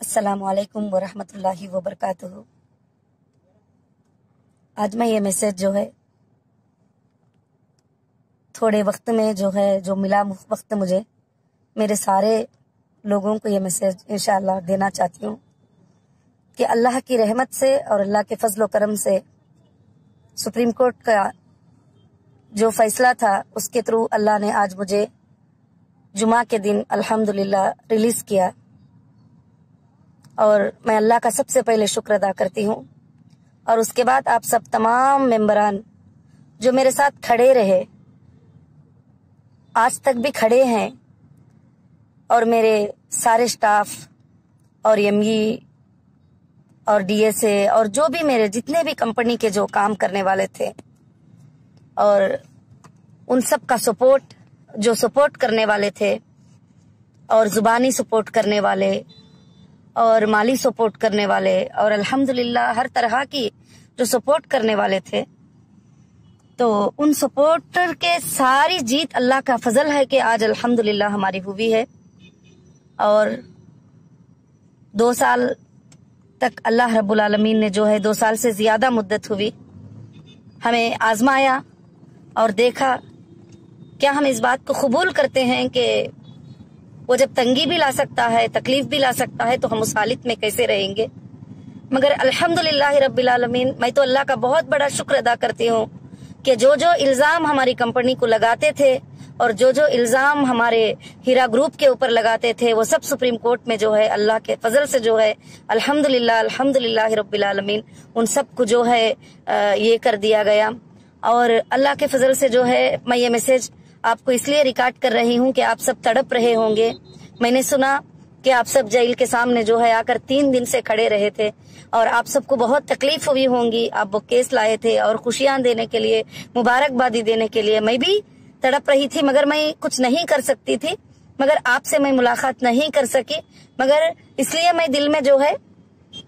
अस्सलाम वालेकुम वरहमतुल्लाहि वबरकातुहू। आज मैं ये मैसेज जो है, थोड़े वक्त में जो है, जो मिला वक्त मुझे, मेरे सारे लोगों को ये मैसेज इंशाल्लाह देना चाहती हूँ कि अल्लाह की रहमत से और अल्लाह के फजल करम से सुप्रीम कोर्ट का जो फैसला था, उसके थ्रू अल्लाह ने आज मुझे जुमा के दिन अल्हम्दुलिल्लाह रिलीज़ किया। और मैं अल्लाह का सबसे पहले शुक्र अदा करती हूँ। और उसके बाद आप सब तमाम मेंबरान जो मेरे साथ खड़े रहे, आज तक भी खड़े हैं, और मेरे सारे स्टाफ और एमई और डीएसए और जो भी मेरे जितने भी कंपनी के जो काम करने वाले थे, और उन सब का सपोर्ट जो सपोर्ट करने वाले थे, और जुबानी सपोर्ट करने वाले, और माली सपोर्ट करने वाले, और अल्हम्दुलिल्लाह हर तरह की जो सपोर्ट करने वाले थे तो उन सपोर्टर के सारी जीत अल्लाह का फजल है कि आज अल्हम्दुलिल्लाह हमारी हुई है। और दो साल तक अल्लाह रब्बुल आलमीन ने जो है दो साल से ज़्यादा मुद्दत हुई। हमें आजमाया और देखा क्या हम इस बात को कबूल करते हैं कि वो जब तंगी भी ला सकता है, तकलीफ़ भी ला सकता है तो हम उस हालित में कैसे रहेंगे? मगर अल्हम्दुलिल्लाह रब्बिल आलमीन, मैं तो अल्लाह का बहुत बड़ा शुक्र अदा करती हूँ कि जो जो इल्ज़ाम हमारी कंपनी को लगाते थे और जो जो इल्ज़ाम हमारे हीरा ग्रुप के ऊपर लगाते थे, वो सब सुप्रीम कोर्ट में जो है, अल्लाह के फजल से जो है, अल्हम्दुलिल्लाह अल्हम्दुलिल्लाह रब्बिल आलमीन, उन सबको जो है ये कर दिया गया। और अल्लाह के फजल से जो है, मैं ये मैसेज आपको इसलिए रिकॉर्ड कर रही हूँ कि आप सब तड़प रहे होंगे। मैंने सुना कि आप सब जेल के सामने जो है आकर तीन दिन से खड़े रहे थे और आप सबको बहुत तकलीफ़ हुई होंगी। आप वो केस लाए थे और खुशियाँ देने के लिए, मुबारकबादी देने के लिए। मैं भी तड़प रही थी, मगर मैं कुछ नहीं कर सकती थी। मगर आपसे मैं मुलाकात नहीं कर सकी। मगर इसलिए मैं दिल में जो है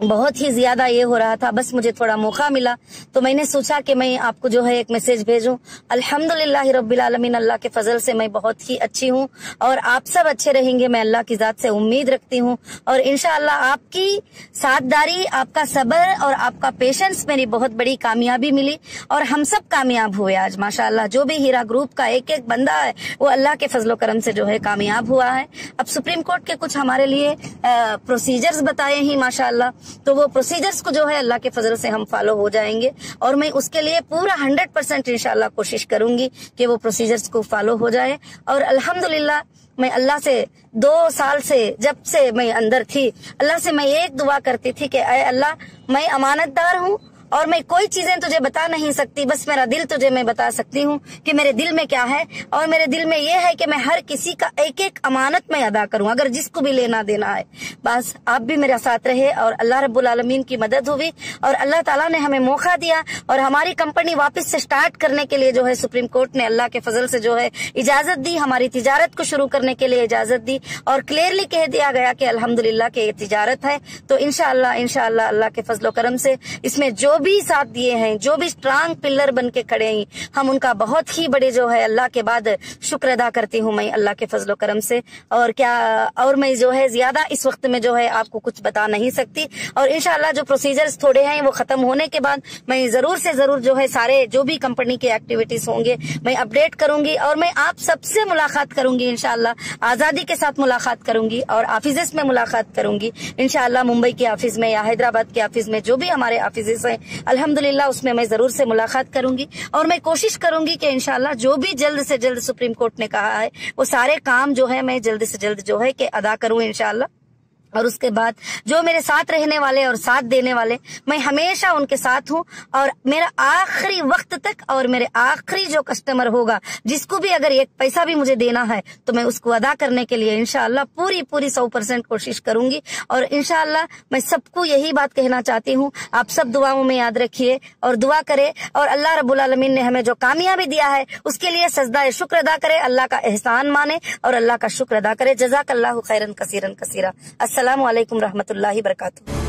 बहुत ही ज़्यादा ये हो रहा था, बस मुझे थोड़ा मौका मिला। तो मैंने सोचा कि मैं आपको जो है एक मैसेज भेजूं। अल्हम्दुलिल्लाह रब्बिल आलमीन, अल्लाह के फजल से मैं बहुत ही अच्छी हूँ और आप सब अच्छे रहेंगे, मैं अल्लाह की जात से उम्मीद रखती हूँ। और इनशाला आपकी साथदारी, आपका सबर और आपका पेशेंस मेरी बहुत बड़ी कामयाबी मिली और हम सब कामयाब हुए आज माशाला जो भी हीरा ग्रुप का एक एक बंदा है, वो अल्लाह के फजलो करम से जो है कामयाब हुआ है। अब सुप्रीम कोर्ट के कुछ हमारे लिए प्रोसीजर्स बताए ही माशाला तो वो प्रोसीजर्स को जो है अल्लाह के फजल से हम फॉलो हो जाएँगे। और मैं उसके लिए पूरा हंड्रेड परसेंट इनशाला कोशिश करूँगी कि वो प्रोसीजर्स को फॉलो हो जाए। और अल्हम्दुलिल्लाह, मैं अल्लाह से दो साल से, जब से मैं अंदर थी, अल्लाह से मैं एक दुआ करती थी कि अल्लाह, मैं अमानतदार हूँ और मैं कोई चीज़ें तुझे बता नहीं सकती, बस मेरा दिल तुझे मैं बता सकती हूँ कि मेरे दिल में क्या है और मेरे दिल में ये है कि मैं हर किसी का एक एक अमानत में अदा करूँ, अगर जिसको भी लेना देना है। बस आप भी मेरा साथ रहे और अल्लाह रब्बुल आलमीन की मदद हुई और अल्लाह ताला ने हमें मौका दिया और हमारी कंपनी वापस से स्टार्ट करने के लिए जो है सुप्रीम कोर्ट ने अल्लाह के फजल से जो है इजाज़त दी, हमारी तिजारत को शुरू करने के लिए इजाज़त दी और क्लियरली कह दिया गया कि अल्हम्दुलिल्लाह के ये तिजारत है। तो इनशाला इनशाला अल्लाह के फजलो करम से इसमें जो भी साथ दिए हैं, जो भी स्ट्रांग पिलर बन के खड़े हैं, हम उनका बहुत ही बड़े जो है अल्लाह के बाद शुक्र अदा करती हूँ मैं अल्लाह के फजलो करम से। और क्या, और मैं जो है ज़्यादा इस वक्त में जो है आपको कुछ बता नहीं सकती। और इनशाला जो प्रोसीजर्स थोड़े हैं, वो खत्म होने के बाद मैं ज़रूर से ज़रूर जो है सारे, जो भी कंपनी के एक्टिविटीज़ होंगे, मैं अपडेट करूँगी और मैं आप सबसे मुलाकात करूँगी इनशाला आज़ादी के साथ मुलाकात करूँगी और ऑफ़िस में मुलाकात करूँगी। इनशाला मुंबई के ऑफ़िस में, या हैदराबाद के ऑफ़िस में, जो भी हमारे ऑफ़िस हैं अल्हम्दुलिल्लाह, उसमें मैं ज़रूर से मुलाकात करूँगी और मैं कोशिश करूँगी कि इनशाला जो भी जल्द से जल्द सुप्रीम कोर्ट ने कहा है, वो सारे काम जो है मैं जल्द से जल्द जो है कि अदा करूँ इंशाल्लाह। और उसके बाद जो मेरे साथ रहने वाले और साथ देने वाले, मैं हमेशा उनके साथ हूँ और मेरा आखिरी वक्त तक और मेरे आखिरी जो कस्टमर होगा, जिसको भी अगर एक पैसा भी मुझे देना है तो मैं उसको अदा करने के लिए इनशाला पूरी पूरी सौ परसेंट कोशिश करूँगी। और इनशाला मैं सबको यही बात कहना चाहती हूँ, आप सब दुआओं में याद रखिए और दुआ करे और अल्लाह रबुल आलमीन ने हमें जो कामयाबी दिया है, उसके लिए सजदा शुक्र अदा करे। अल्लाह का एहसान माने और अल्लाह का शुक्र अदा करे। जजाक अल्लाह खैरन कसीरन कसीरा। अस्सलाम वालेकुम रहमतुल्लाहि बरकातुहू